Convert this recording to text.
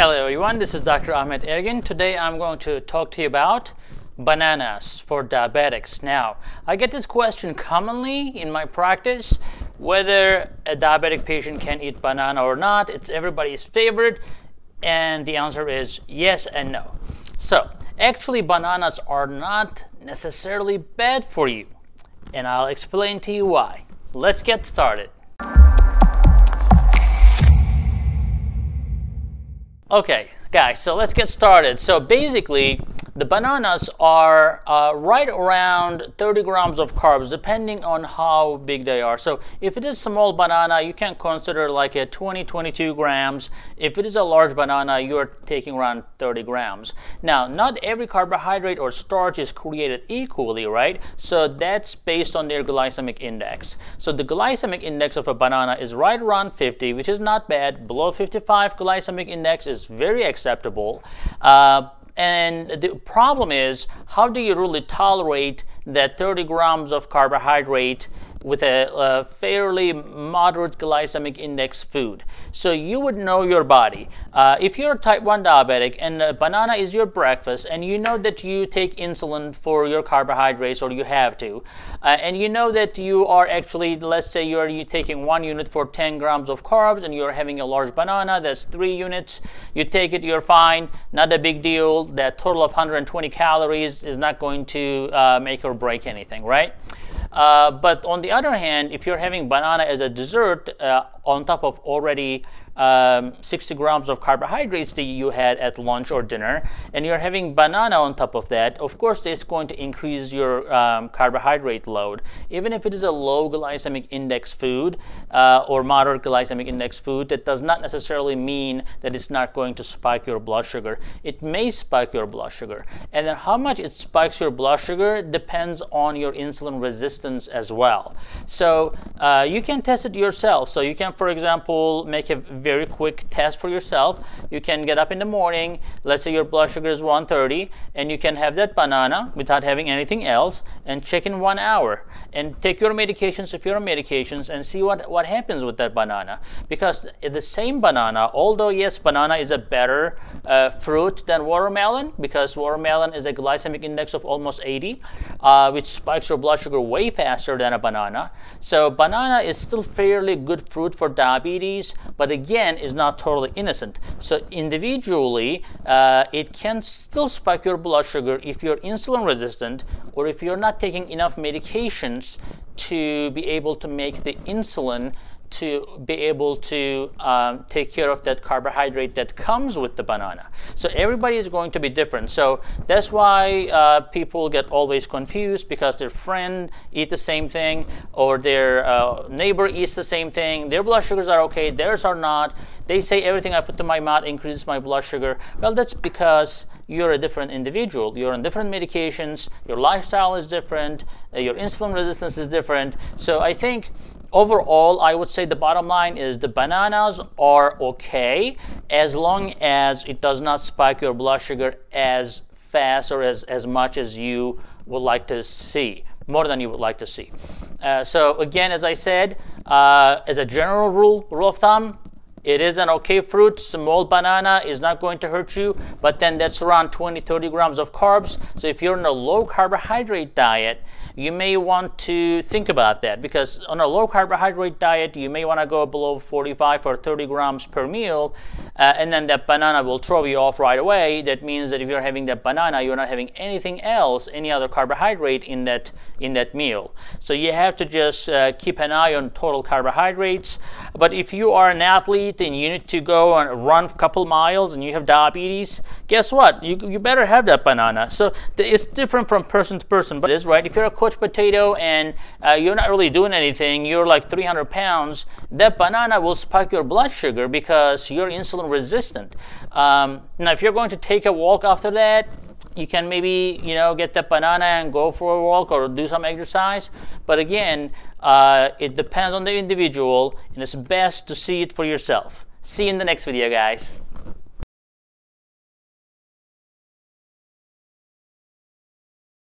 Hello everyone, this is Dr. Ahmet Ergin. Today I'm going to talk to you about bananas for diabetics. Now, I get this question commonly in my practice whether a diabetic patient can eat banana or not. It's everybody's favorite, and the answer is yes and no. So, actually, bananas are not necessarily bad for you, and I'll explain to you why. Let's get started. Okay, guys, so let's get started. So basically, the bananas are uh, right around 30 grams of carbs, depending on how big they are. So if it is a small banana, you can consider like a 20, 22 grams. If it is a large banana, you're taking around 30 grams. Now, not every carbohydrate or starch is created equally, right? So that's based on their glycemic index. So the glycemic index of a banana is right around 50, which is not bad. Below 55 glycemic index is very acceptable. Uh, and the problem is, how do you really tolerate that 30 grams of carbohydrate with a, a, fairly moderate glycemic index food. So you would know your body. Uh, if you're a type 1 diabetic and a banana is your breakfast and you know that you take insulin for your carbohydrates or you have to, uh, and you know that you are actually, let's say you're taking one unit for 10 grams of carbs and you're having a large banana, that's three units. You take it, you're fine, not a big deal. That total of 120 calories is not going to uh, make or break anything, right? Uh, but on the other hand, if you're having banana as a dessert uh, on top of already um, 60 grams of carbohydrates that you had at lunch or dinner, and you're having banana on top of that, of course, it's going to increase your um, carbohydrate load. Even if it is a low glycemic index food uh, or moderate glycemic index food, that does not necessarily mean that it's not going to spike your blood sugar. It may spike your blood sugar. And then how much it spikes your blood sugar depends on your insulin resistance as well. So uh, you can test it yourself. So you can, for example, make a very quick test for yourself. You can get up in the morning, let's say your blood sugar is 130, and you can have that banana without having anything else and check in one hour. And take your medications if you're on medications and see what, what happens with that banana. Because the same banana, although yes, banana is a better uh, fruit than watermelon, because watermelon is a glycemic index of almost 80, uh, which spikes your blood sugar way faster than a banana. So banana is still fairly good fruit for diabetes, but again, again is not totally innocent. So individually, uh, it can still spike your blood sugar if you're insulin resistant or if you're not taking enough medications to be able to make the insulin to be able to um, take care of that carbohydrate that comes with the banana. So everybody is going to be different. So that's why uh, people get always confused because their friend eat the same thing or their uh, neighbor eats the same thing. Their blood sugars are okay, theirs are not. They say everything I put to my mouth increases my blood sugar. Well, that's because you're a different individual. You're on different medications. Your lifestyle is different. Uh, your insulin resistance is different. So I think overall, I would say the bottom line is the bananas are okay as long as it does not spike your blood sugar as fast or as, as much as you would like to see, more than you would like to see. Uh, so again, as I said, uh, as a general rule, rule of thumb, it is an okay fruit. Small banana is not going to hurt you, but then that's around 20, 30 grams of carbs. So if you're on a low carbohydrate diet, you may want to think about that because on a low carbohydrate diet, you may want to go below 45 or 30 grams per meal, uh, and then that banana will throw you off right away. That means that if you're having that banana, you're not having anything else, any other carbohydrate in that in that meal. So you have to just uh, keep an eye on total carbohydrates. But if you are an athlete and you need to go and run a couple miles and you have diabetes, guess what? You, you better have that banana. So it's different from person to person, but it is right. If you're a couch potato and uh, you're not really doing anything, you're like 300 pounds, that banana will spike your blood sugar because you're insulin resistant. Um, now, if you're going to take a walk after that, you can maybe you know get that banana and go for a walk or do some exercise. But again uh, it depends on the individual and it's best to see it for yourself. See you in the next video guys